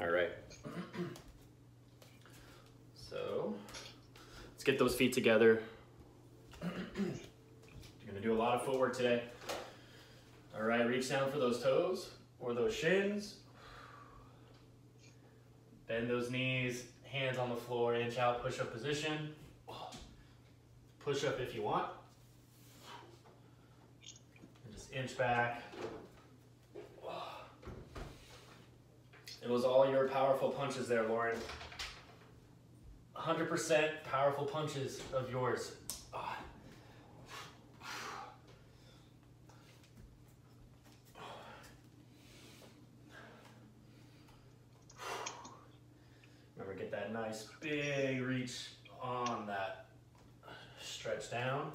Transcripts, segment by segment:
All right. So let's get those feet together. You're gonna do a lot of footwork today. All right, reach down for those toes or those shins. Bend those knees, hands on the floor, inch out, push up position. Push up if you want. And just inch back. It was all your powerful punches there, Lauren. 100% powerful punches of yours. Remember, get that nice big reach on that stretch down.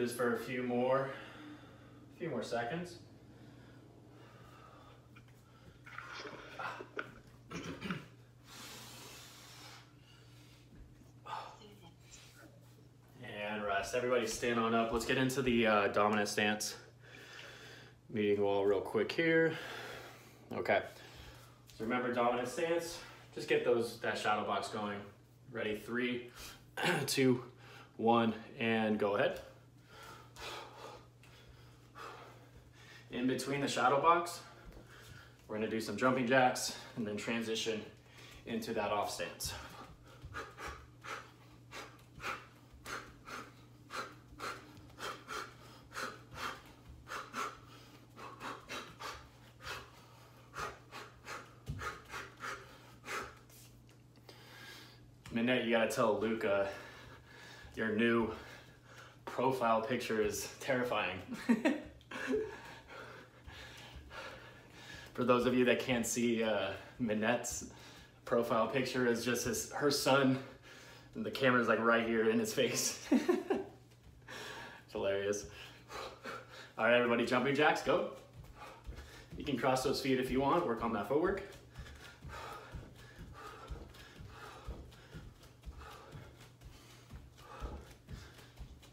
Do this for a few more, a few more seconds. And rest. Everybody stand on up. Let's get into the uh, dominant stance. Meeting wall real quick here. Okay. So remember dominant stance. Just get those that shadow box going. Ready? Three, two, one, and go ahead. In between the shadow box, we're gonna do some jumping jacks and then transition into that off stance. Minette, you gotta tell Luca your new profile picture is terrifying. For those of you that can't see uh, Minette's profile picture is just his, her son and the camera's like right here in his face. it's hilarious. All right, everybody, jumping jacks, go. You can cross those feet if you want, work on that footwork.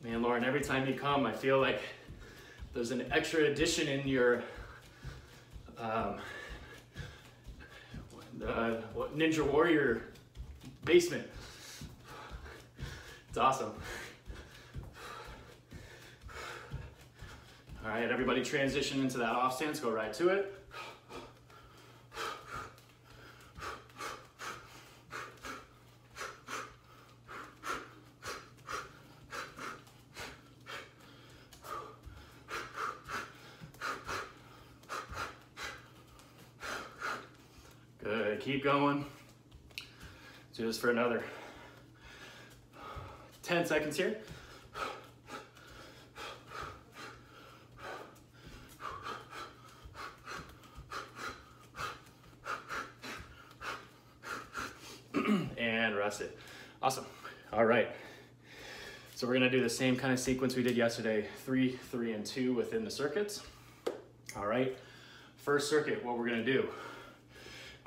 Man, Lauren, every time you come, I feel like there's an extra addition in your um, the Ninja Warrior basement. It's awesome. All right, everybody transition into that off stance, go right to it. Going. Do this for another 10 seconds here. and rest it. Awesome. All right. So we're gonna do the same kind of sequence we did yesterday, three, three, and two within the circuits. All right. First circuit, what we're gonna do.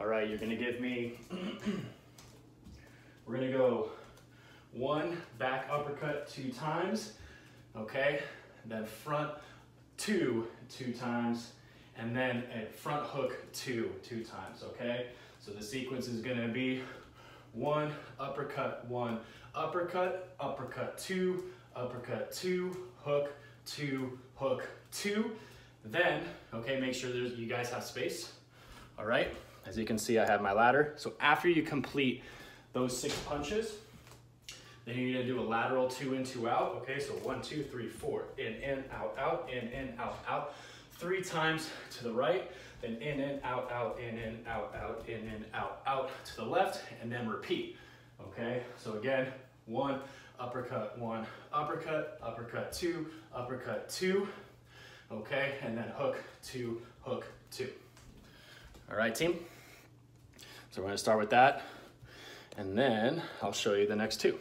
All right, you're gonna give me, we're gonna go one back uppercut two times, okay? Then front two, two times, and then a front hook two, two times, okay? So the sequence is gonna be one, uppercut, one, uppercut, uppercut, two, uppercut, two, hook, two, hook, two. Then, okay, make sure there's, you guys have space, all right? As you can see, I have my ladder. So after you complete those six punches, then you're gonna do a lateral two in, two out. Okay, so one, two, three, four, in, in, out, out, in, in, out, out. Three times to the right, then in, in, out, out, in, in, out, out, in, in, out, out to the left, and then repeat. Okay, so again, one, uppercut, one, uppercut, uppercut, two, uppercut, two. Okay, and then hook, two, hook, two. All right, team? So we're gonna start with that, and then I'll show you the next two.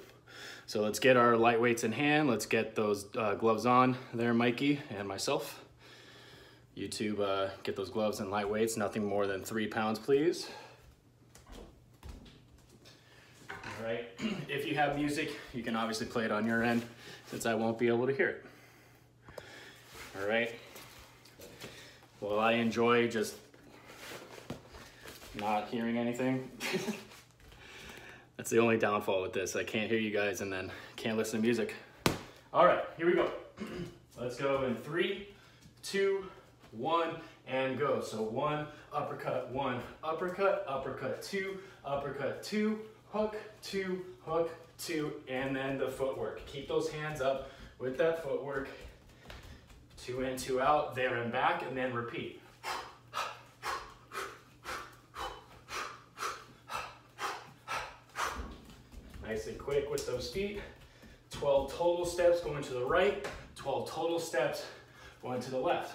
So let's get our lightweights in hand. Let's get those uh, gloves on there, Mikey and myself. YouTube, uh, get those gloves and lightweights, nothing more than three pounds, please. All right, if you have music, you can obviously play it on your end. since I won't be able to hear it. All right. Well, I enjoy just not hearing anything. That's the only downfall with this. I can't hear you guys and then can't listen to music. All right, here we go. Let's go in three, two, one, and go. So one, uppercut, one, uppercut, uppercut, two, uppercut, two, hook, two, hook, two, and then the footwork. Keep those hands up with that footwork. Two in, two out, there and back, and then repeat. Nice and quick with those feet. 12 total steps going to the right, 12 total steps going to the left.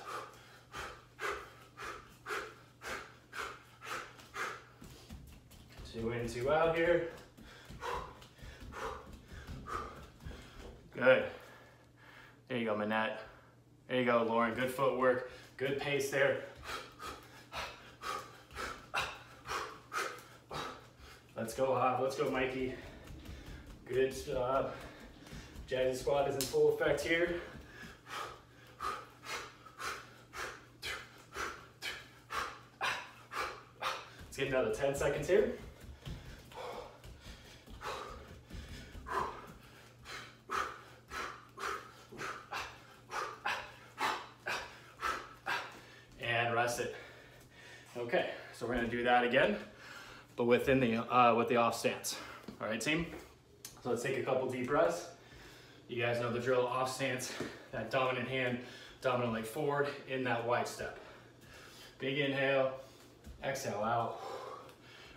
Two in, two out here. Good. There you go, Manette. There you go, Lauren. Good footwork. Good pace there. Let's go, Hop. Let's go, Mikey. Good job. Jazzy Squad is in full effect here. Let's get another 10 seconds here. And rest it. Okay, so we're gonna do that again, but within the, uh, with the off stance. All right, team? So let's take a couple deep breaths. You guys know the drill, off stance, that dominant hand, dominant leg forward in that wide step. Big inhale, exhale out.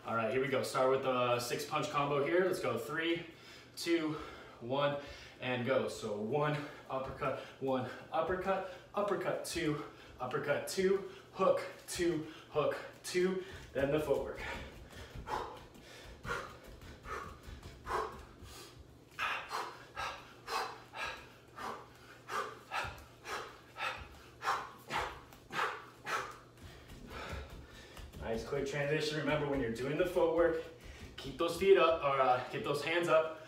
All right, here we go. Start with the six punch combo here. Let's go three, two, one, and go. So one, uppercut, one, uppercut, uppercut, two, uppercut, two, hook, two, hook, two, then the footwork. Nice quick transition. Remember when you're doing the footwork, keep those feet up or uh, keep those hands up.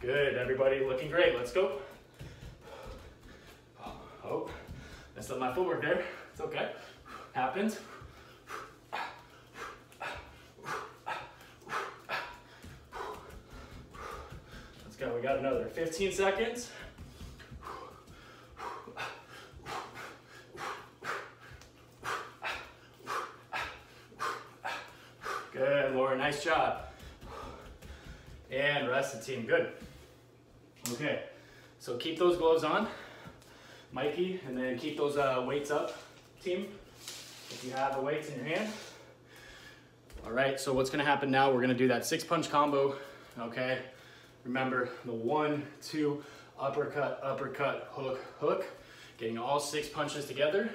Good, everybody looking great. Let's go. Oh, messed up my footwork there. It's okay. Happens. Let's go. We got another 15 seconds. Good, Laura, nice job. Team, good. Okay, so keep those gloves on, Mikey, and then keep those uh, weights up, team, if you have the weights in your hand. All right, so what's gonna happen now, we're gonna do that six punch combo, okay? Remember the one, two, uppercut, uppercut, hook, hook, getting all six punches together.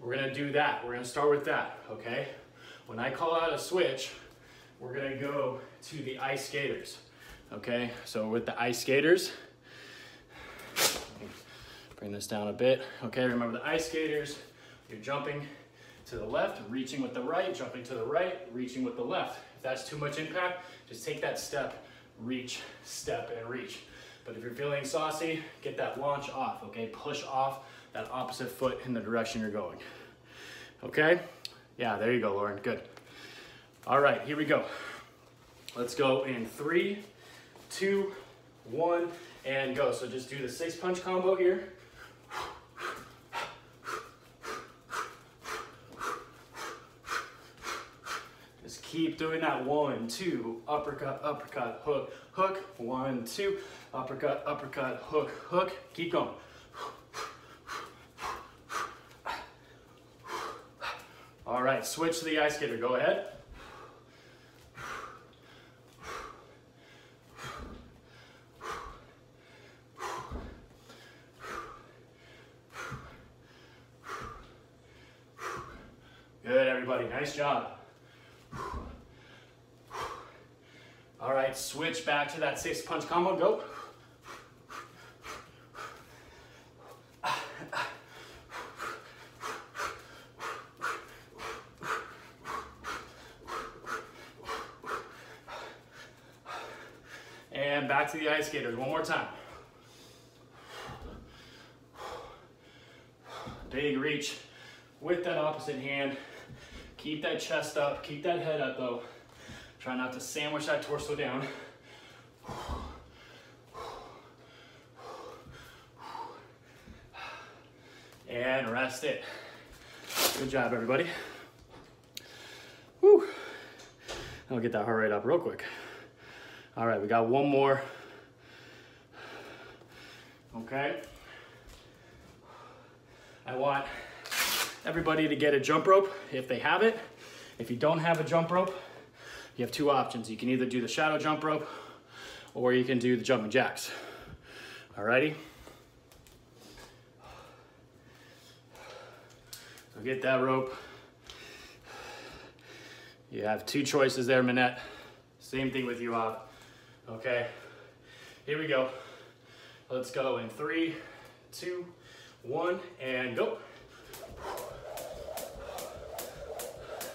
We're gonna do that, we're gonna start with that, okay? When I call out a switch, we're gonna go to the ice skaters. Okay, so with the ice skaters, bring this down a bit. Okay, remember the ice skaters, you're jumping to the left, reaching with the right, jumping to the right, reaching with the left. If that's too much impact, just take that step, reach, step, and reach. But if you're feeling saucy, get that launch off, okay? Push off that opposite foot in the direction you're going. Okay? Yeah, there you go, Lauren. Good. All right, here we go. Let's go in three, two, one, and go. So just do the six punch combo here. Just keep doing that. One, two, uppercut, uppercut, hook, hook. One, two, uppercut, uppercut, hook, hook. Keep going. All right, switch to the ice skater. Go ahead. back to that six punch combo, go. And back to the ice skaters, one more time. Big reach with that opposite hand. Keep that chest up, keep that head up though. Try not to sandwich that torso down. Rest it. Good job, everybody. Whew. I'll get that heart rate up real quick. All right, we got one more. Okay. I want everybody to get a jump rope if they have it. If you don't have a jump rope, you have two options. You can either do the shadow jump rope or you can do the jumping jacks. Alrighty? Get that rope. You have two choices there, Manette. Same thing with you, Ob. Okay, here we go. Let's go in three, two, one, and go.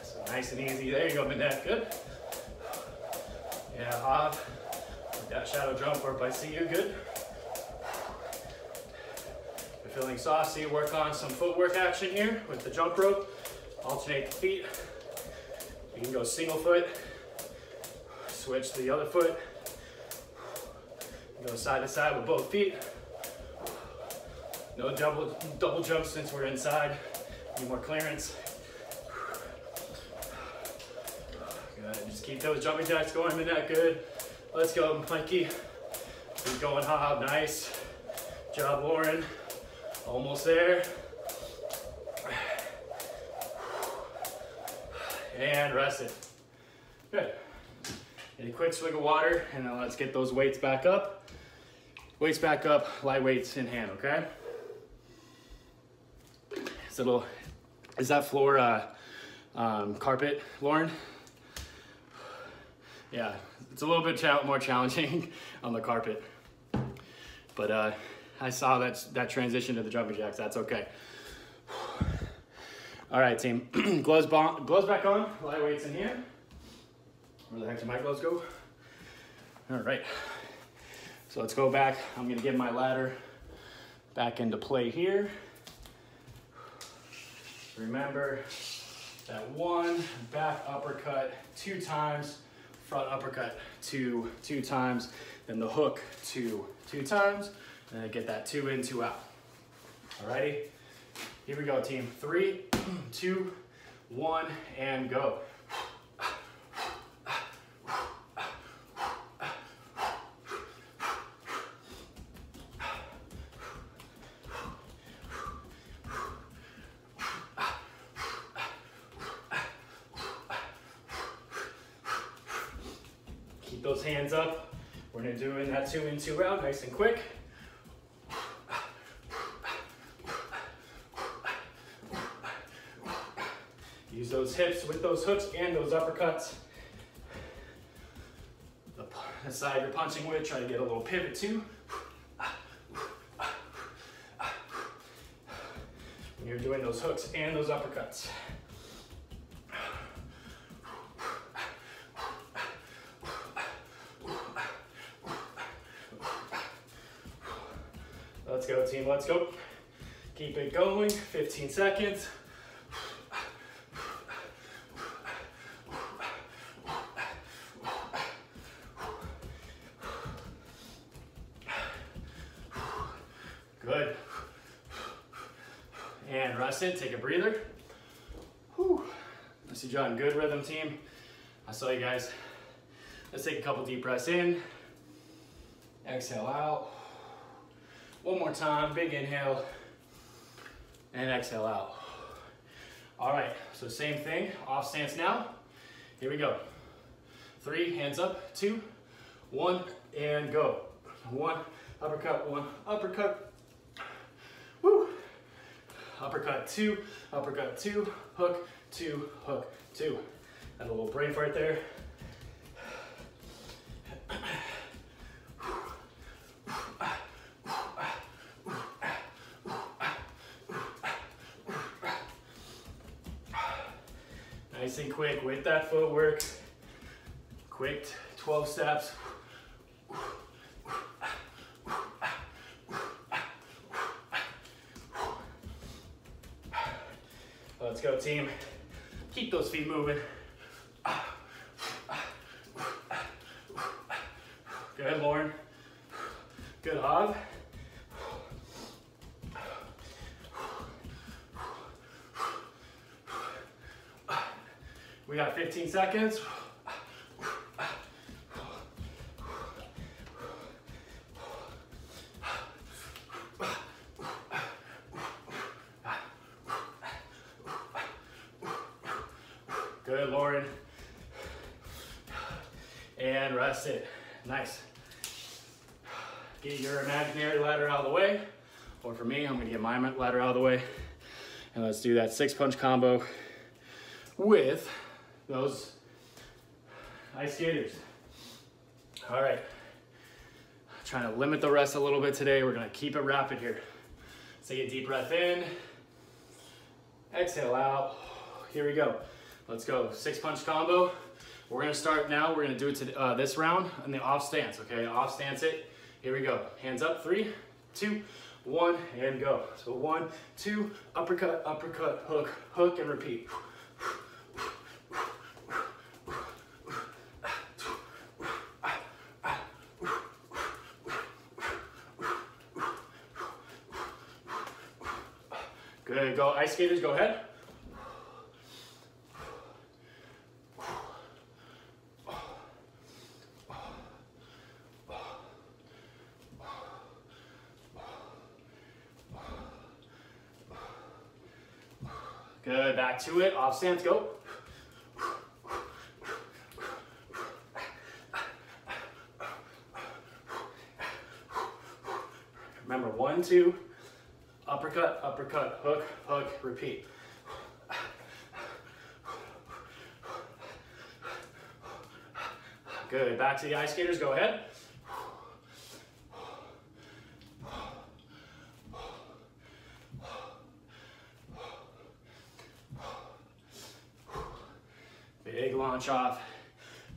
So nice and easy. There you go, Manette. Good. Yeah, off. That shadow jump rope, I see you. Good. Feeling saucy, work on some footwork action here with the jump rope. Alternate the feet. You can go single foot, switch to the other foot, go side to side with both feet. No double, double jumps since we're inside. Need more clearance. Good, just keep those jumping jacks going, Minette, good. Let's go, Mikey. Keep going, Hob, nice. Job, Lauren. Almost there. And rest it. Good. Get a quick swig of water, and then let's get those weights back up. Weights back up, light weights in hand, okay? A little, is that floor uh, um, carpet, Lauren? Yeah, it's a little bit more challenging on the carpet. But uh, I saw that, that transition to the jumping jacks, that's okay. All right, team. gloves, gloves back on. Light weights in here. Where the heck did my gloves go? All right. So let's go back. I'm gonna get my ladder back into play here. Remember that one back uppercut two times, front uppercut two, two times, then the hook two, two times, and then get that two in, two out. Alrighty? Here we go, team. Three, two, one, and go. Keep those hands up. We're gonna do that two in, two out, nice and quick. Use those hips with those hooks and those uppercuts. The, side you're punching with, try to get a little pivot too. When you're doing those hooks and those uppercuts. Let's go team, let's go. Keep it going, 15 seconds. Good. And rest it, take a breather. Whew. Good rhythm team. I saw you guys. Let's take a couple deep breaths in. Exhale out. One more time, big inhale. And exhale out. All right, so same thing, off stance now. Here we go. Three, hands up, two, one, and go. One, uppercut, one, uppercut. Woo. Uppercut, two, uppercut, two, hook, two, hook, two. And a little brain fart there. Nice and quick with that footwork. Quick 12 steps. Let's go team. Keep those feet moving. Good, Lauren. Good, Hav. We got 15 seconds. Good, Lauren. And rest it. Nice. Get your imaginary ladder out of the way. Or for my ladder out of the way. And let's do that six punch combo with those ice skaters. All right. Trying to limit the rest a little bit today. We're gonna keep it rapid here. Take a deep breath in. Exhale out. Here we go. Let's go. Six punch combo. We're gonna start now. We're gonna do it to uh, this round in the off stance. Okay, off stance it. Here we go. Hands up. Three, two, one, and go. So one, two, uppercut, uppercut, hook, hook, and repeat. Good. Go. Ice skaters, go ahead. Good, back to it, off stance, go. Remember, one, two, uppercut, uppercut, hook, hook, repeat. Good, back to the ice skaters, go ahead. Big launch off.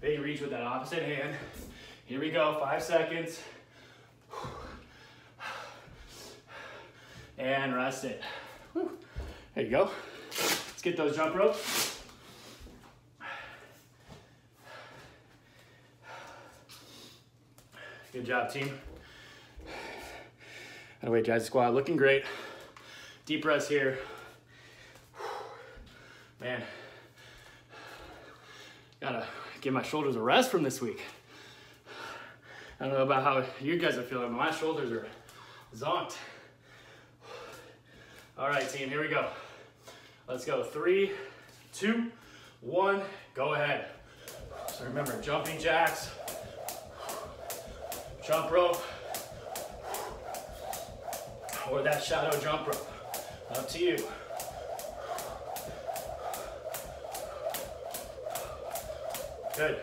Big with that opposite hand. Here we go, five seconds. And rest it. There you go. Let's get those jump ropes. Good job, team. Anyway, guys, squat looking great. Deep breaths here. Man, give my shoulders a rest from this week. I don't know about how you guys are feeling, but my shoulders are zonked. All right, team, here we go. Let's go. Three, two, one, go ahead. So remember, jumping jacks, jump rope, or that shadow jump rope. Up to you. Good.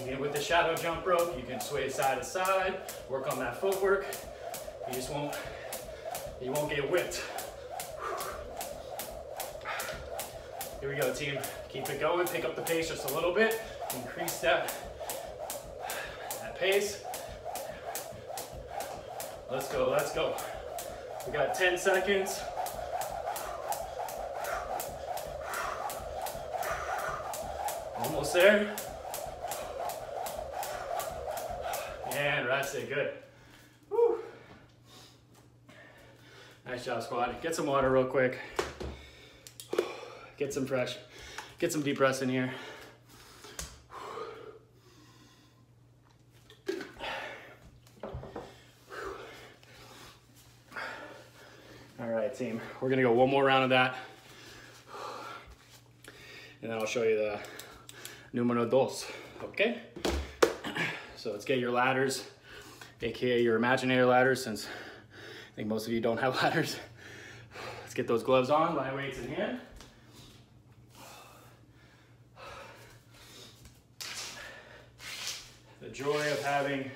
Even with the shadow jump rope, you can sway side to side, work on that footwork. You just won't, you won't get whipped. Here we go, team. Keep it going, pick up the pace just a little bit, increase that, that pace. Let's go, let's go. We got 10 seconds. Almost there. And rest it, good. Nice job, squad. Get some water real quick. Get some fresh, get some deep breaths in here. All right, team. We're gonna go one more round of that. And then I'll show you the numero dos, okay? So let's get your ladders, AKA your imaginary ladders, since I think most of you don't have ladders. Let's get those gloves on, light weights in hand. The joy of having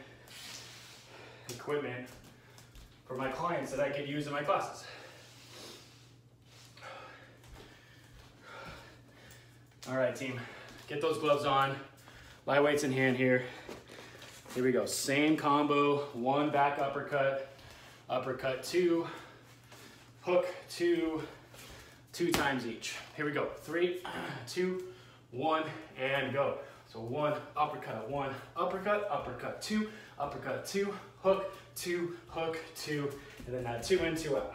equipment for my clients that I could use in my classes. All right, team, get those gloves on. Light weights in hand here. Here we go, same combo, one back uppercut, uppercut two, hook two, two times each. Here we go, three, two, one, and go. So one, uppercut, one, uppercut, uppercut, two, uppercut, two, hook, two, hook, two, and then that two in, two out.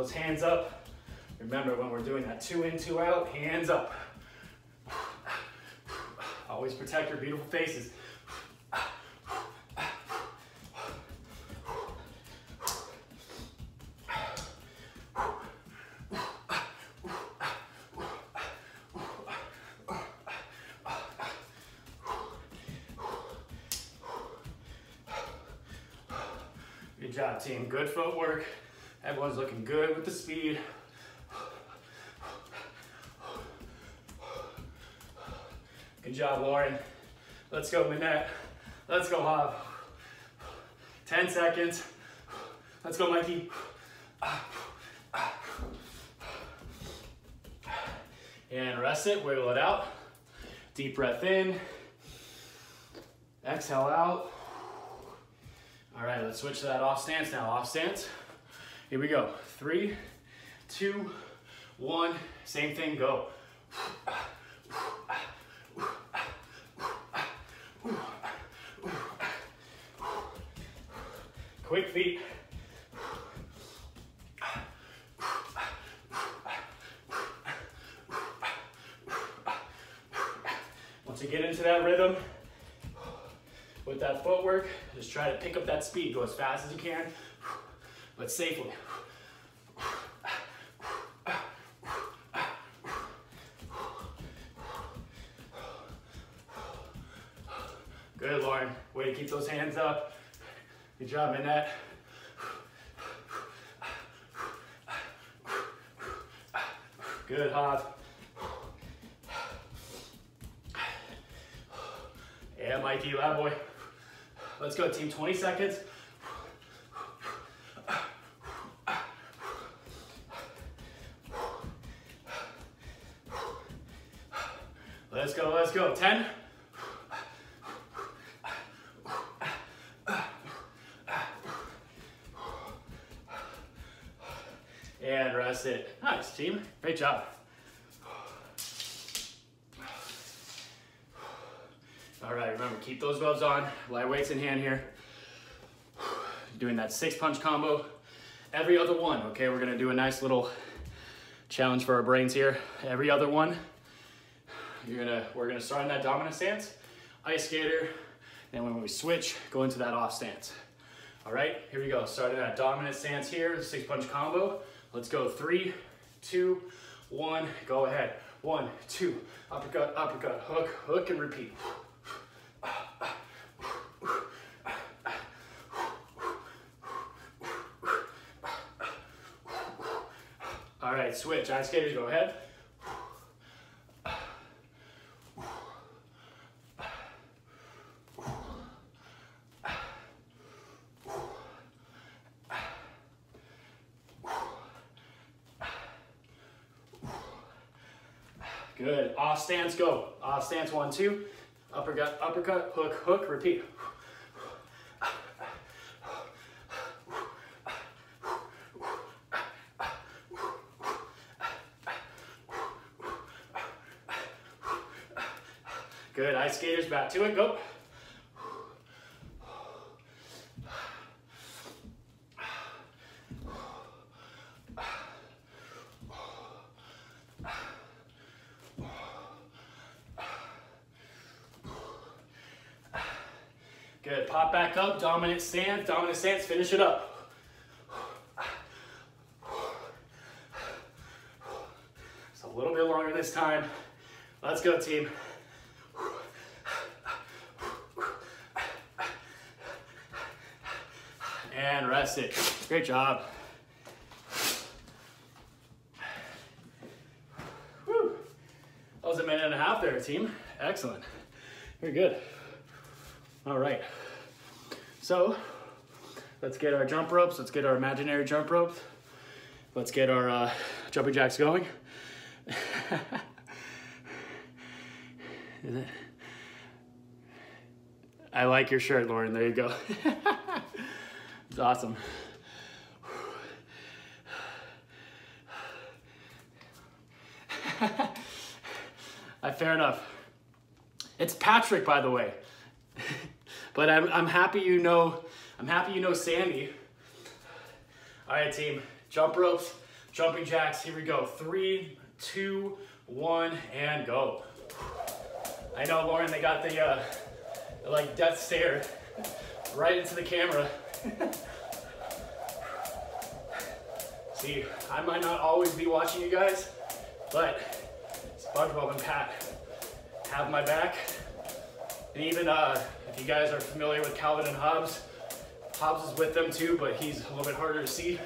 Those hands up. Remember when we're doing that two in, two out, hands up. Always protect your beautiful faces. Good job, team. Good footwork. Everyone's looking good with the speed. Good job, Lauren. Let's go, Manette. Let's go, Hob. 10 seconds. Let's go, Mikey. And rest it, wiggle it out. Deep breath in. Exhale out. All right, let's switch to that off stance now. Off stance. Here we go. Three, two, one. Same thing, go. Feet. Once you get into that rhythm, with that footwork, just try to pick up that speed. Go as fast as you can, but safely. Good, Lauren. Way to keep those hands up. Good job, Minette. Good, Hob. Yeah, Mikey, loud boy. Let's go, team. 20 seconds. Let's go, let's go. 10. And rest it. Nice, team. Great job. All right, remember, keep those gloves on. Light weights in hand here. Doing that six punch combo every other one, okay? We're gonna do a nice little challenge for our brains here. Every other one, you're gonna, we're gonna start in that dominant stance, ice skater, then when we switch, go into that off stance. All right, here we go. Starting that dominant stance here, six punch combo. Let's go, three, two, one, go ahead. One, two, uppercut, uppercut, hook, hook, and repeat. All right, switch. Ice skaters, go ahead. Good. Stance, go. Off stance, one, two. Uppercut, uppercut, hook, hook, repeat. Good. Ice skaters, back to it. Go. Good, pop back up, dominant stance, dominant stance, finish it up. It's a little bit longer this time. Let's go, team. And rest it. Great job. That was a minute and a half there, team. Excellent. Very good. All right. So let's get our jump ropes. Let's get our imaginary jump ropes. let's get our uh, jumping jacks going. I like your shirt, Lauren. There you go. it's awesome. fair enough. It's Patrick, by the way. But I'm, I'm happy you know. I'm happy you know Sandy. All right, team. Jump ropes, jumping jacks. Here we go. Three, two, one, and go. I know, Lauren. They got the uh, like death stare right into the camera. See, I might not always be watching you guys, but SpongeBob and Pat have my back. And even uh, if you guys are familiar with Calvin and Hobbes, Hobbes is with them too, but he's a little bit harder to see.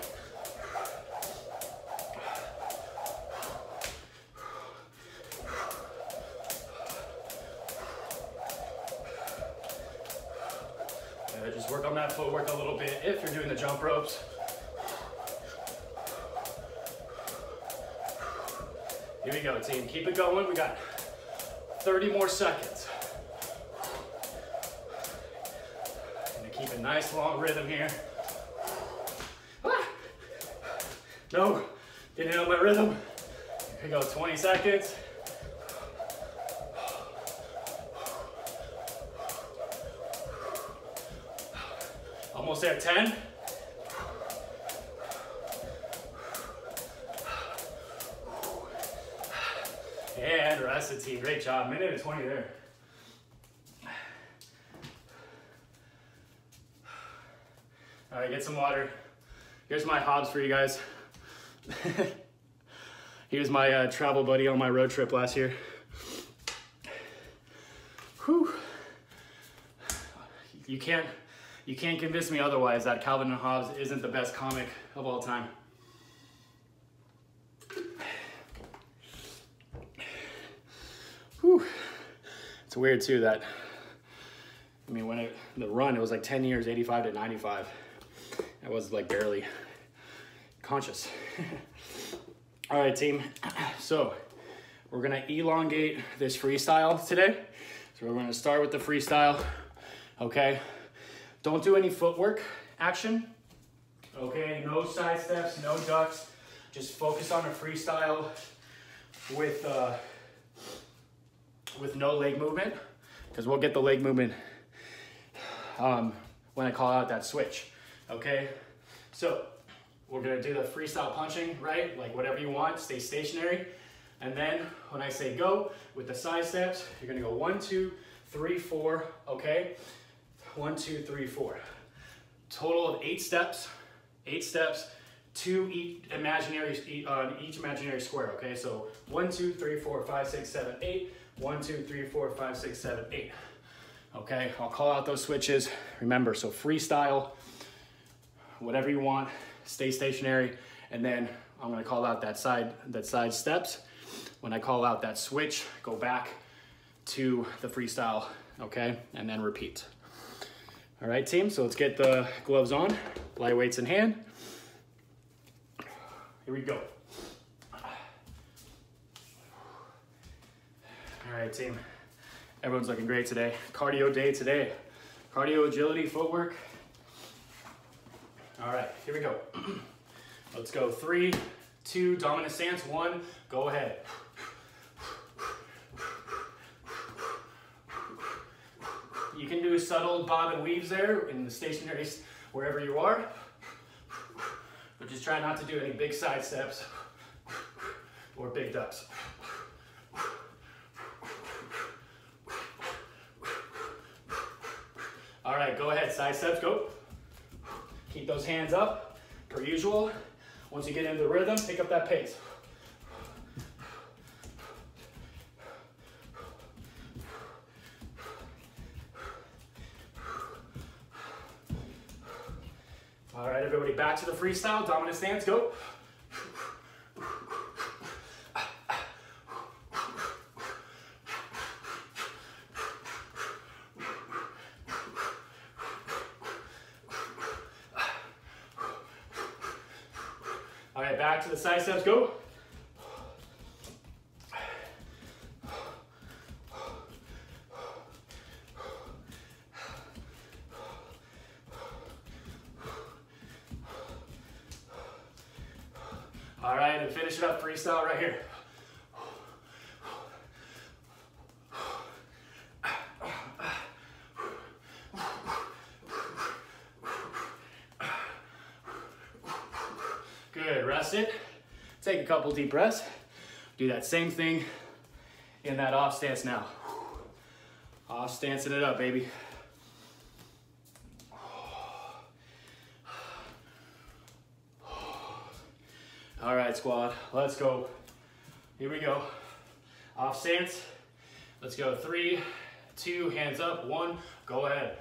Uh, just work on that footwork a little bit if you're doing the jump ropes. Here we go, team. Keep it going. We got 30 more seconds. Nice long rhythm here. Ah! No, getting out of my rhythm. Here we go, 20 seconds. Almost there, 10. And rest the team. Great job. Minute and 20 there. All right, get some water. Here's my Hobbes for you guys. he was my uh, travel buddy on my road trip last year. Whew. You can't, you can't convince me otherwise that Calvin and Hobbes isn't the best comic of all time. Whew. It's weird too that, I mean, when it, the run, it was like 10 years, 85 to 95. I was like barely conscious. All right, team. So we're gonna elongate this freestyle today. So we're gonna start with the freestyle, okay? Don't do any footwork action, okay? No side steps, no ducks. Just focus on a freestyle with, uh, with no leg movement, because we'll get the leg movement um, when I call out that switch, okay? So we're gonna do the freestyle punching, right? Like whatever you want, stay stationary. And then when I say go, with the side steps, you're gonna go one, two, three, four, okay? One, two, three, four. Total of eight steps, eight steps, two each imaginary, uh, each imaginary square, okay? So one, two, three, four, five, six, seven, eight. One, two, three, four, five, six, seven, eight. Okay, I'll call out those switches. Remember, so freestyle, whatever you want, stay stationary, and then I'm gonna call out that side, that side steps. When I call out that switch, go back to the freestyle, okay? And then repeat. All right, team, so let's get the gloves on, light weights in hand. Here we go. All right, team. Everyone's looking great today. Cardio day today. Cardio, agility, footwork. All right, here we go. Let's go. Three, two, dominant stance. One, go ahead. You can do subtle bob and weaves there in the stationary, wherever you are. But just try not to do any big side steps or big ducks. All right, go ahead, side steps, go. Keep those hands up, per usual. Once you get into the rhythm, pick up that pace. All right, everybody, back to the freestyle, dominant stance, go. Back to the side steps, go. All right, and finish it up freestyle right here. Good, rest it. Take a couple deep breaths. Do that same thing in that off stance now. Off stancing it up, baby. All right, squad, let's go. Here we go. Off stance. Let's go. Three, two, hands up. One, go ahead.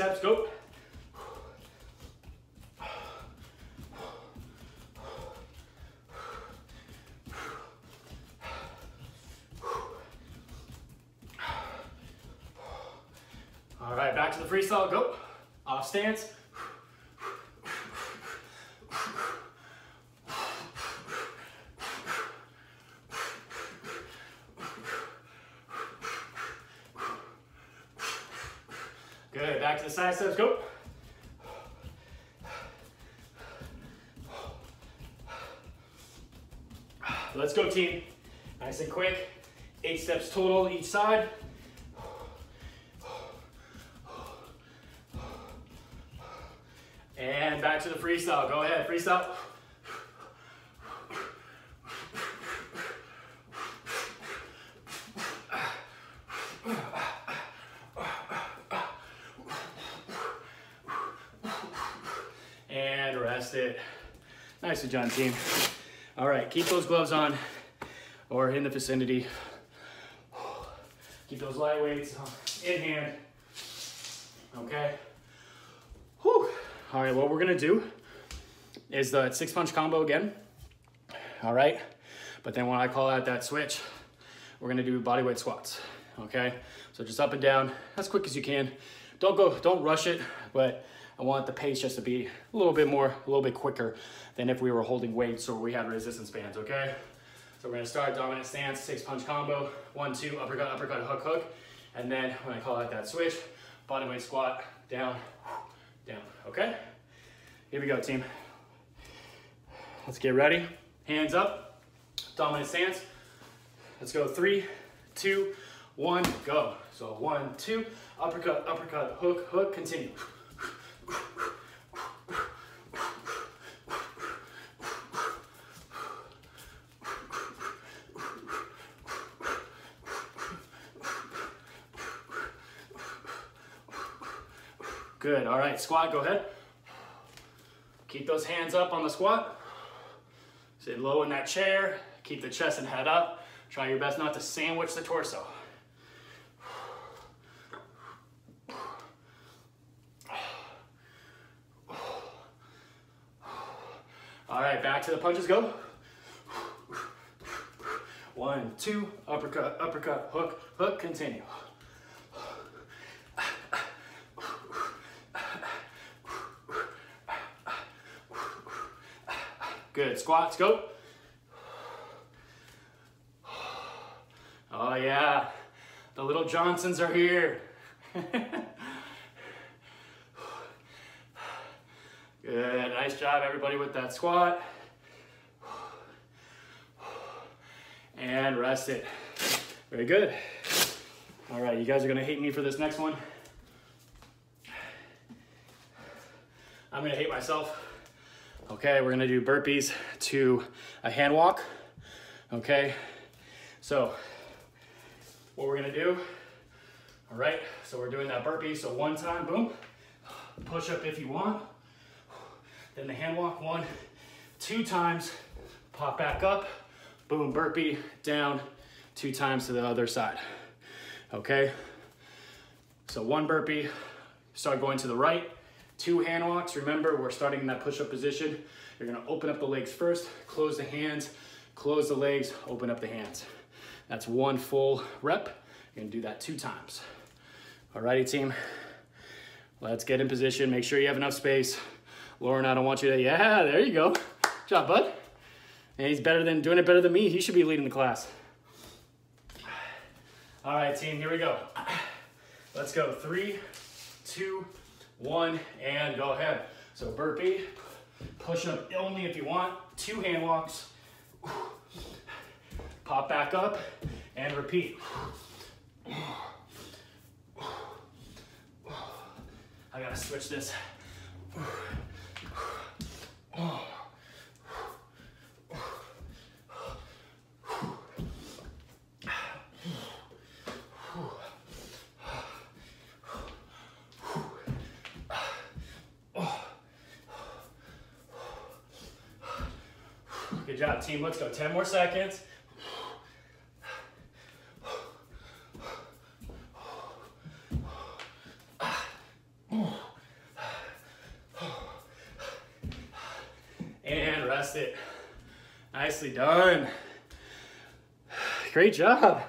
Side go. All right, back to the freestyle, go. Off stance. Good, back to the side steps, go. Let's go team. Nice and quick. Eight steps total each side. And back to the freestyle. Go ahead, freestyle. Rest it. Nicely done, team. All right, keep those gloves on or in the vicinity. Keep those light weights uh, in hand. Okay. Whew. All right, what we're gonna do is the six punch combo again. All right, but then when I call out that switch, we're gonna do body weight squats. Okay, so just up and down as quick as you can. Don't go, don't rush it, but I want the pace just to be a little bit more, a little bit quicker than if we were holding weights or we had resistance bands. Okay, so we're gonna start dominant stance, six punch combo, one, two, uppercut, uppercut, hook, hook, and then when I call out that switch, body weight squat, down, down, okay? Here we go, team. Let's get ready. Hands up, dominant stance. Let's go three, two, one, go. So one, two, uppercut, uppercut, hook, hook, continue. Good, all right, squat, go ahead. Keep those hands up on the squat. Sit low in that chair. Keep the chest and head up. Try your best not to sandwich the torso. All right, back to the punches, go. One, two, uppercut, uppercut, hook, hook, continue. Good, squats, go. Oh yeah, the little Johnsons are here. Good, nice job everybody with that squat. And rest it. Very good. All right, you guys are gonna hate me for this next one. I'm gonna hate myself. Okay, we're gonna do burpees to a hand walk. Okay, so what we're gonna do, all right, so we're doing that burpee. So one time, boom, push up if you want. Then the hand walk, one, two times, pop back up, boom, burpee, down, two times to the other side. Okay, so one burpee, start going to the right, Two hand walks. Remember, we're starting in that push-up position. You're gonna open up the legs first, close the hands, close the legs, open up the hands. That's one full rep. You're gonna do that two times. Alrighty, team. Let's get in position. Make sure you have enough space. Lauren, I don't want you to, yeah, there you go. Good job, bud. And he's better than, doing it better than me. He should be leading the class. All right, team, here we go. Let's go. Three, two, one, and go ahead. So burpee, push up only if you want. Two hand walks. Pop back up and repeat. I gotta switch this. Good job, team. Let's go. 10 more seconds. And rest it. Nicely done. Great job.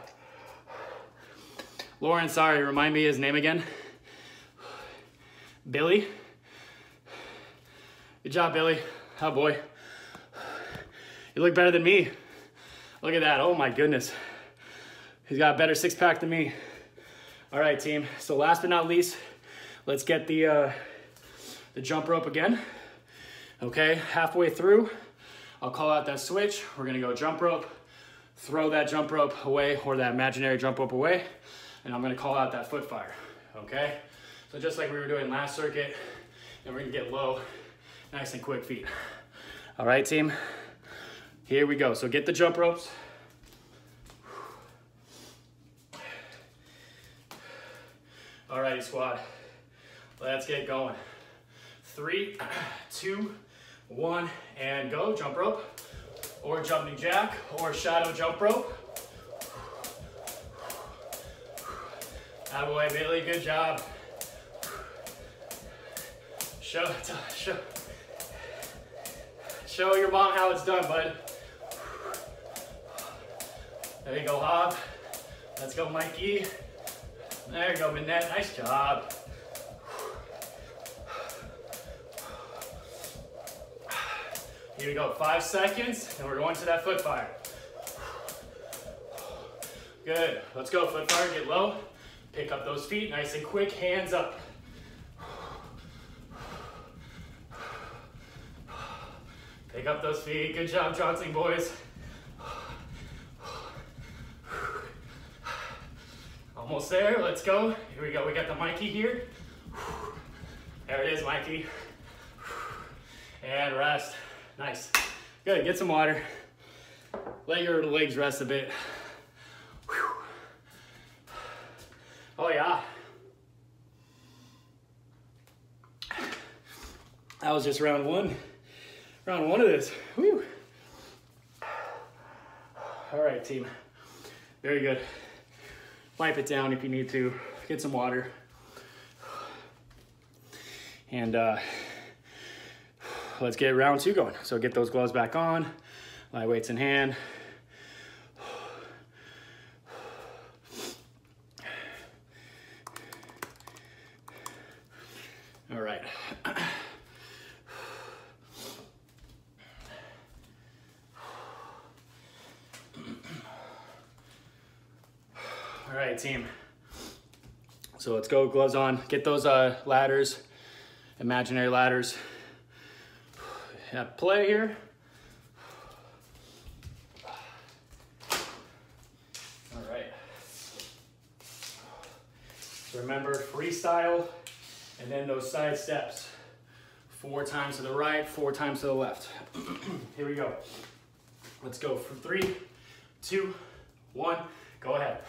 Lauren, sorry, remind me his name again. Billy. Good job, Billy. Oh boy. You look better than me. Look at that. Oh my goodness. He's got a better six pack than me. All right, team. So last but not least, let's get the, uh, the jump rope again. Okay, halfway through, I'll call out that switch. We're gonna go jump rope, throw that jump rope away or that imaginary jump rope away, and I'm gonna call out that foot fire, okay? So just like we were doing last circuit, and we're gonna get low, nice and quick feet. All right, team? Here we go. So get the jump ropes. All righty, squad. Let's get going. Three, two, one, and go. Jump rope, or jumping jack, or shadow jump rope. Attaboy, Bailey, good job. Show, show, show your mom how it's done, bud. There you go, Hob. Let's go, Mikey. There you go, Minette. Nice job. Here we go, five seconds, and we're going to that foot fire. Good, let's go, foot fire, get low. Pick up those feet, nice and quick, hands up. Pick up those feet, good job, Johnson boys. Almost there, let's go. Here we go, we got the Mikey here. There it is, Mikey. And rest. Nice. Good, get some water. Let your legs rest a bit. Oh yeah. That was just round one. Round one of this. Whew. All right, team. Very good. Wipe it down if you need to. Get some water. And uh, let's get round two going. So get those gloves back on, light weights in hand. All right. All right, team. So let's go, gloves on. Get those uh, ladders, imaginary ladders. At play here. All right. So remember, freestyle, and then those side steps. Four times to the right, four times to the left. here we go. Let's go for three, two, one, go ahead.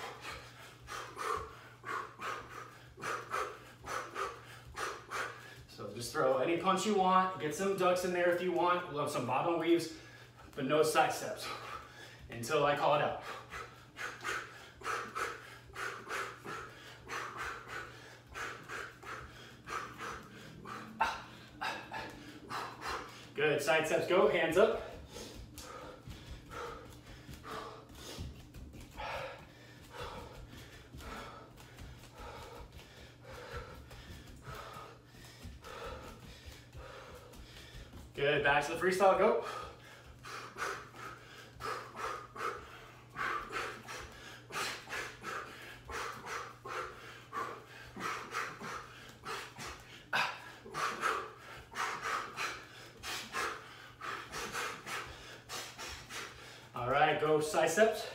Just throw any punch you want. Get some ducks in there if you want. Love some bottom weaves, but no side steps until I call it out. Good, side steps go, hands up. Good, back to the freestyle, go. All right, go triceps.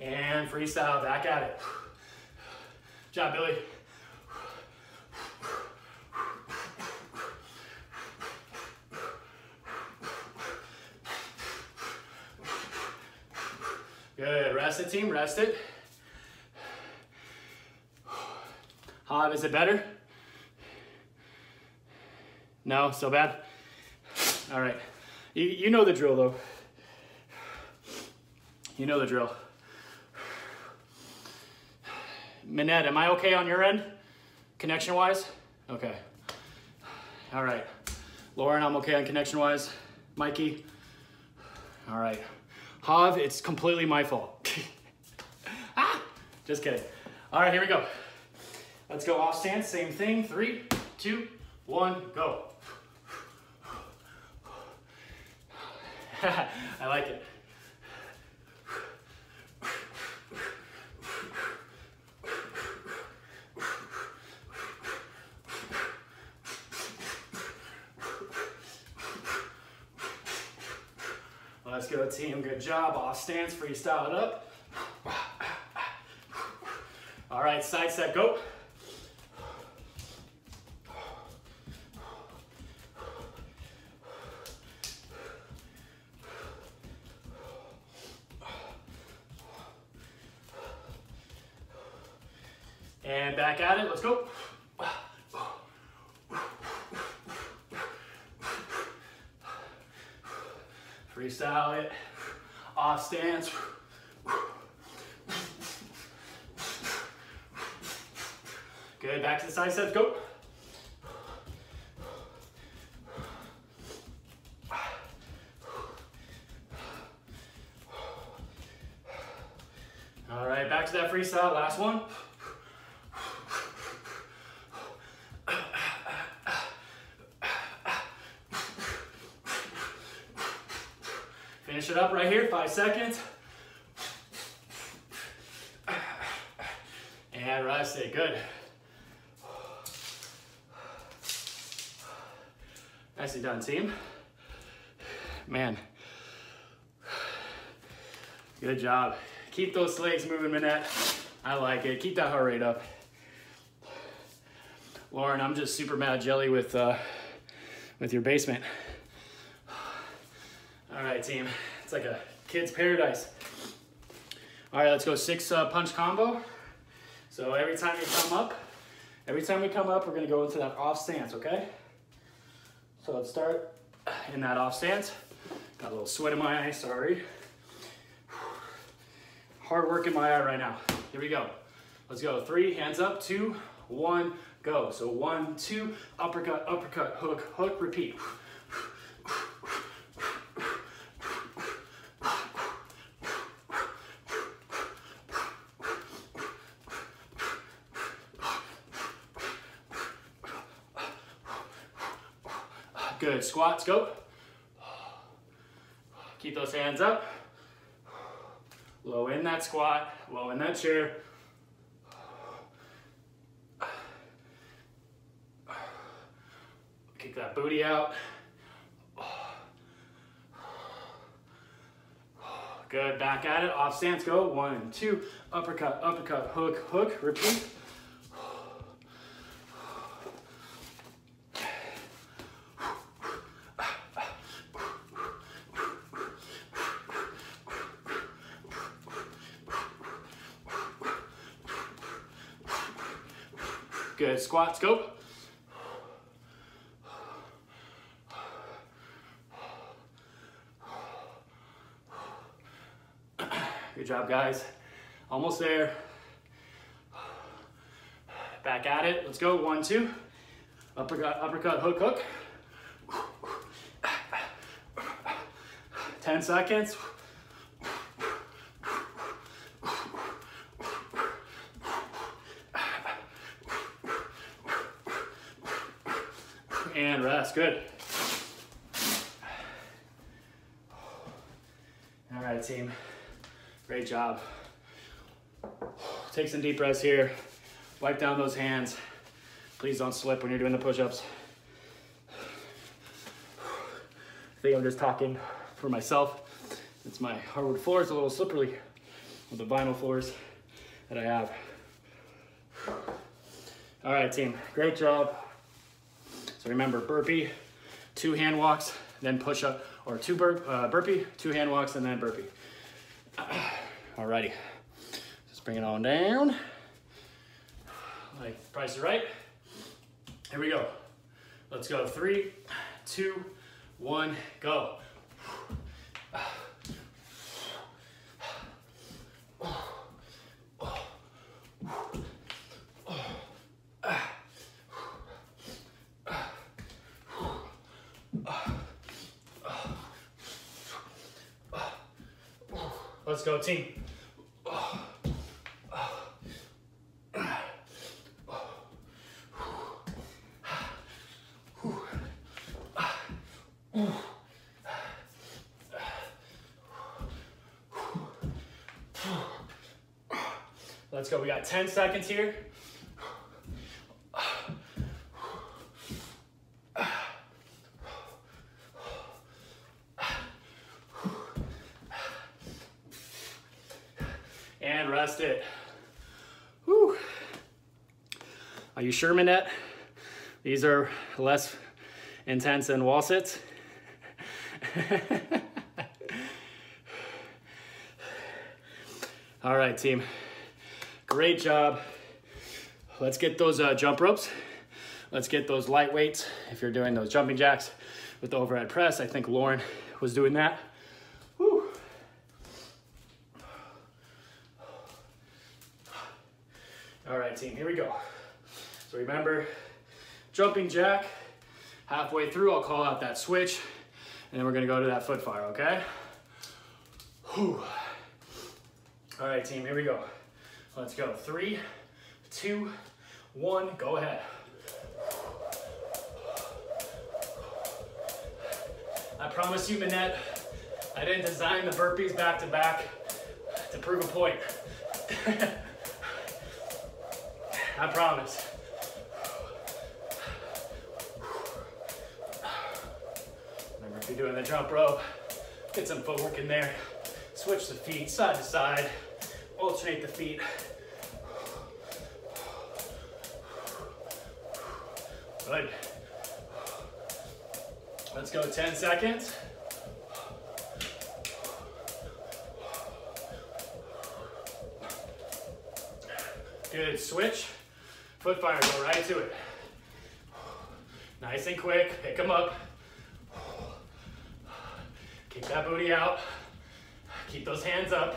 And freestyle, back at it. Job, Billy. Good, rest it team, rest it. Hob, is it better? No, so bad? All right, you, you know the drill though. You know the drill. Minette, am I okay on your end? Connection wise? Okay. All right. Lauren, I'm okay on connection wise. Mikey? All right. Hav, it's completely my fault. ah, just kidding. All right, here we go. Let's go off stance, same thing. Three, two, one, go. I like it. Go team, good job. Off stance, freestyle it up. All right, side set, go. And back at it, let's go. Freestyle it, off stance. Good, back to the side steps, go. All right, back to that freestyle, last one. Finish it up right here, five seconds. And rest it, good. Nicely done, team. Man, good job. Keep those legs moving, Minette. I like it. Keep that heart rate up. Lauren, I'm just super mad jelly with uh, with your basement. All right, team. It's like a kid's paradise. All right, let's go six uh, punch combo. So every time you come up, every time we come up, we're gonna go into that off stance, okay? So let's start in that off stance. Got a little sweat in my eye, sorry. Hard work in my eye right now. Here we go. Let's go. Three, hands up, two, one, go. So one, two, uppercut, uppercut, hook, hook, repeat. Good, squats, go. Keep those hands up. Low in that squat, low in that chair. Kick that booty out. Good, back at it, off stance, go. One, two, uppercut, uppercut, hook, hook, repeat. Good, squats, go. Good job, guys. Almost there. Back at it. Let's go. One, two. Uppercut, uppercut, hook, hook. 10 seconds. Rest, good. All right, team. Great job. Take some deep breaths here. Wipe down those hands. Please don't slip when you're doing the push-ups. I think I'm just talking for myself. It's my hardwood floor. A little slippery with the vinyl floors that I have. All right, team, great job. So remember, burpee, two hand walks, then push up, or two burp, uh, burpee, two hand walks, and then burpee. Alrighty, just bring it on down. Like price is right. Here we go. Let's go, three, two, one, go. Let's go, team. Let's go. We got 10 seconds here. And rest it. Whew. You? These are less intense than wall sits. All right, team. Great job. Let's get those uh, jump ropes. Let's get those light weights. If you're doing those jumping jacks with the overhead press, I think Lauren was doing that. Whew. All right, team, here we go. So remember, jumping jack, halfway through, I'll call out that switch, and then we're gonna go to that foot fire, okay? Whew. All right, team, here we go. Let's go. Three, two, one, go ahead. I promise you, Manette, I didn't design the burpees back to back to prove a point. I promise. You're doing the jump rope, get some footwork in there. Switch the feet side to side alternate the feet. Good. Let's go 10 seconds. Good, switch. Foot fire, go right to it. Nice and quick, pick them up. Keep that booty out. Keep those hands up.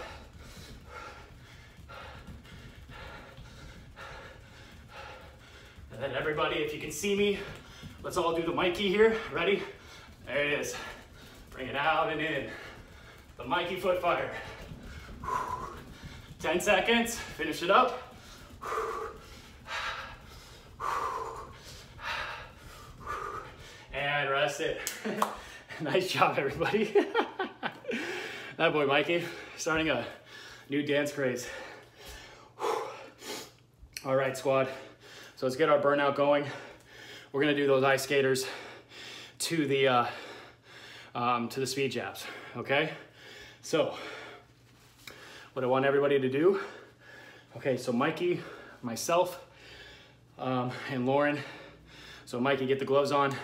And then everybody, if you can see me, let's all do the Mikey here. Ready? There it is. Bring it out and in. The Mikey foot fire. 10 seconds, finish it up. And rest it. nice job, everybody. that boy Mikey, starting a new dance craze. All right, squad. So let's get our burnout going. We're gonna do those ice skaters to the uh, um, to the speed jabs, okay? So what I want everybody to do, okay, so Mikey, myself, um, and Lauren. So Mikey, get the gloves on.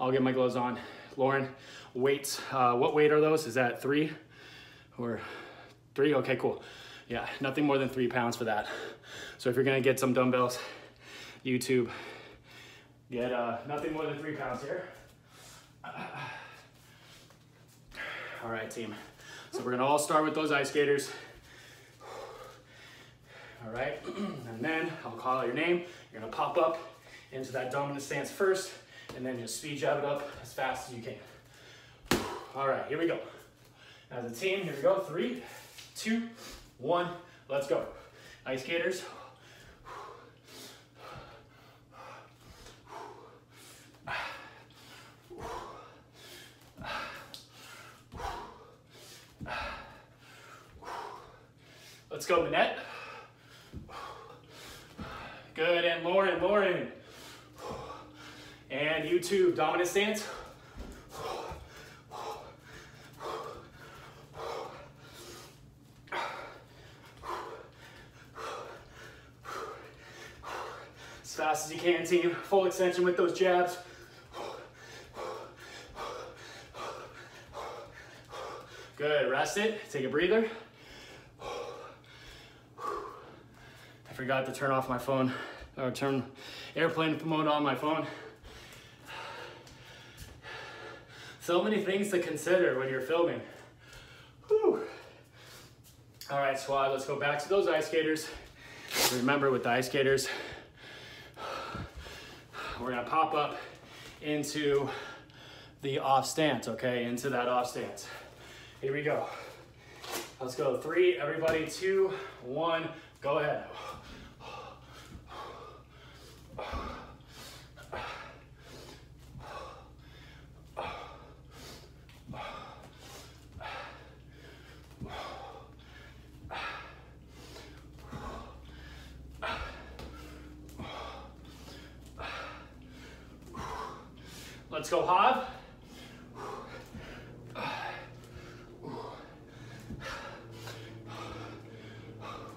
I'll get my gloves on. Lauren, weights, uh, what weight are those? Is that three or three? Okay, cool. Yeah, nothing more than three pounds for that. So if you're gonna get some dumbbells, YouTube. Get uh, nothing more than three pounds here. All right, team. So we're gonna all start with those ice skaters. all right? and then I'll call out your name. You're gonna pop up into that dominant stance first, and then just speed jab it up fast as you can. All right, here we go. As a team, here we go. Three, two, one, let's go. Ice skaters. Let's go, Manette. Good, and Lauren, Lauren. And you too, dominant stance. As team. Full extension with those jabs. Good, rest it, take a breather. I forgot to turn off my phone, or turn airplane mode on my phone. So many things to consider when you're filming. Whew. All right, squad, let's go back to those ice skaters. Remember with the ice skaters, we're gonna pop up into the off stance, okay? Into that off stance. Here we go. Let's go. Three, everybody, two, one, go ahead. Let's go, Hob.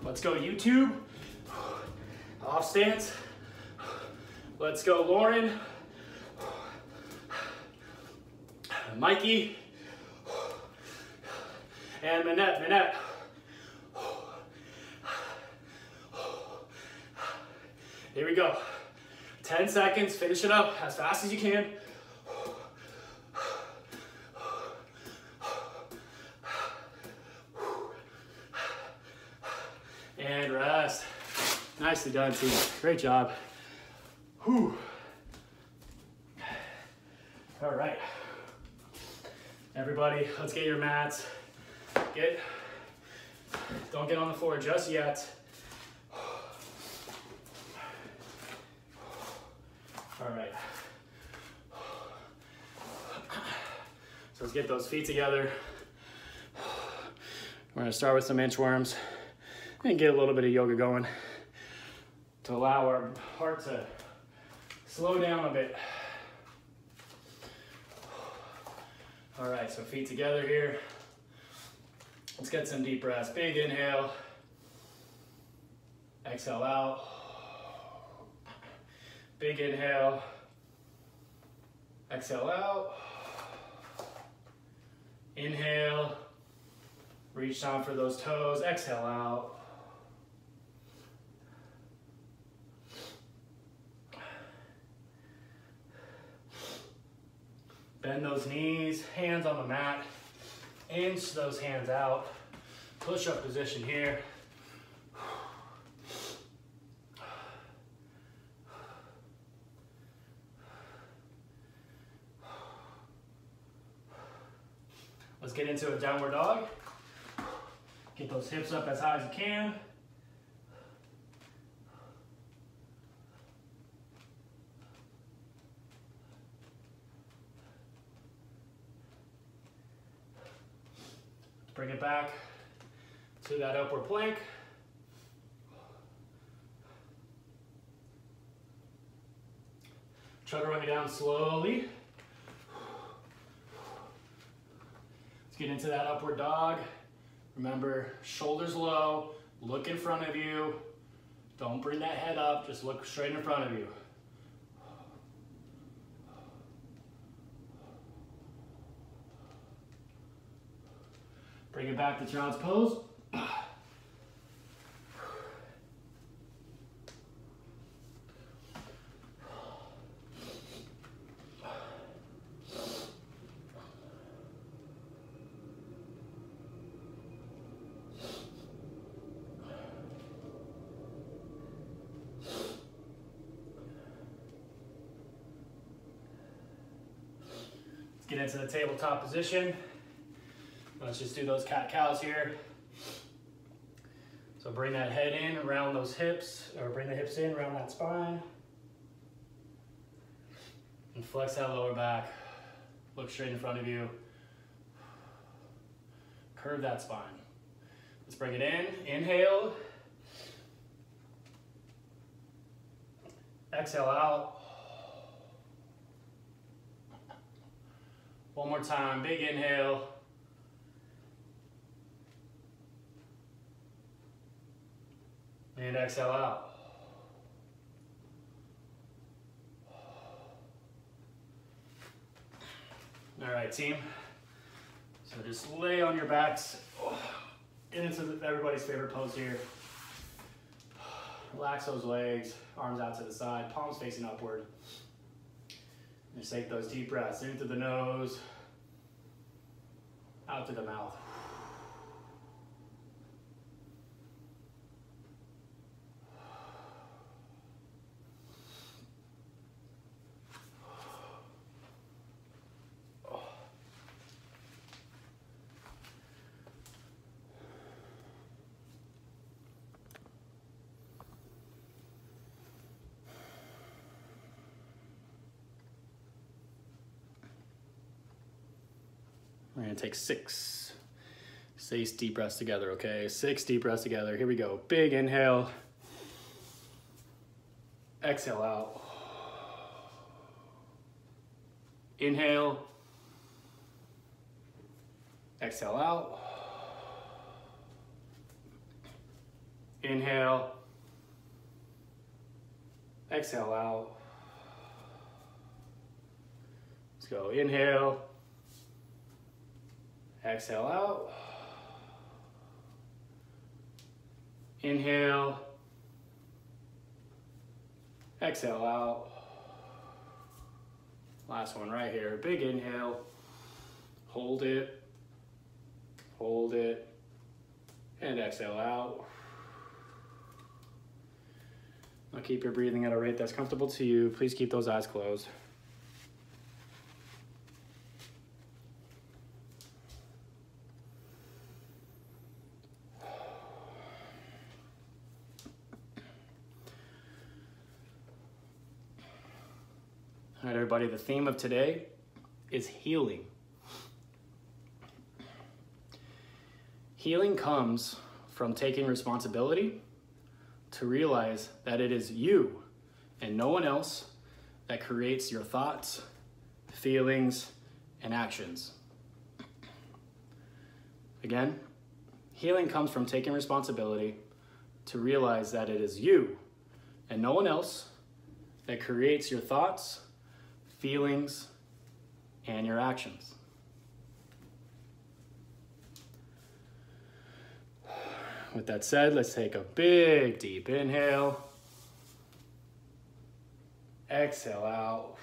Let's go, YouTube. Off stance. Let's go, Lauren. Mikey. And Manette, Manette. Here we go. 10 seconds, finish it up as fast as you can. And rest. Nicely done, team. Great job. Whew. All right. Everybody, let's get your mats. Get, don't get on the floor just yet. All right. So let's get those feet together. We're gonna start with some inchworms and get a little bit of yoga going to allow our heart to slow down a bit. All right, so feet together here. Let's get some deep breaths. Big inhale. Exhale out. Big inhale. Exhale out. Inhale. Reach down for those toes. Exhale out. Bend those knees, hands on the mat. Inch those hands out. Push up position here. Let's get into a downward dog. Get those hips up as high as you can. Bring it back to that upward plank. Try to run me down slowly. Let's get into that upward dog. Remember, shoulders low, look in front of you. Don't bring that head up, just look straight in front of you. Bring it back to child's pose. get into the tabletop position. Let's just do those cat cows here. So bring that head in around those hips, or bring the hips in around that spine. And flex that lower back. Look straight in front of you. Curve that spine. Let's bring it in. Inhale. Exhale out. One more time, big inhale. And exhale out. All right, team. So just lay on your backs. Get into everybody's favorite pose here. Relax those legs, arms out to the side, palms facing upward. Just take those deep breaths in through the nose, out through the mouth. Gonna take six, six deep breaths together, okay? Six deep breaths together. Here we go. Big inhale. Exhale out. Inhale. Exhale out. Inhale. Exhale out. Let's go. Inhale. Exhale out. Inhale. Exhale out. Last one right here. Big inhale. Hold it. Hold it. And exhale out. Now keep your breathing at a rate that's comfortable to you. Please keep those eyes closed. All right, everybody, the theme of today is healing. Healing comes from taking responsibility to realize that it is you and no one else that creates your thoughts, feelings, and actions. Again, healing comes from taking responsibility to realize that it is you and no one else that creates your thoughts, feelings, and your actions. With that said, let's take a big deep inhale. Exhale out.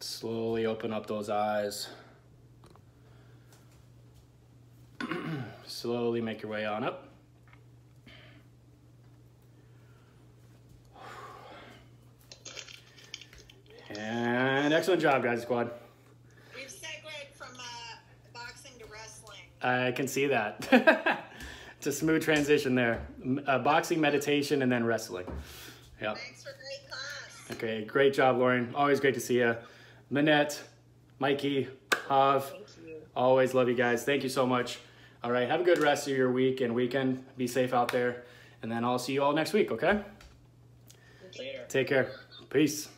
Slowly open up those eyes. Slowly make your way on up. And excellent job, guys, squad. We've segued from uh, boxing to wrestling. I can see that. it's a smooth transition there. Uh, boxing, meditation, and then wrestling. Yeah. Thanks for great class. Okay, great job, Lauren. Always great to see you. Minette, Mikey, Hav, Thank you. always love you guys. Thank you so much. All right, have a good rest of your week and weekend. Be safe out there. And then I'll see you all next week, okay? Later. Take care. Peace.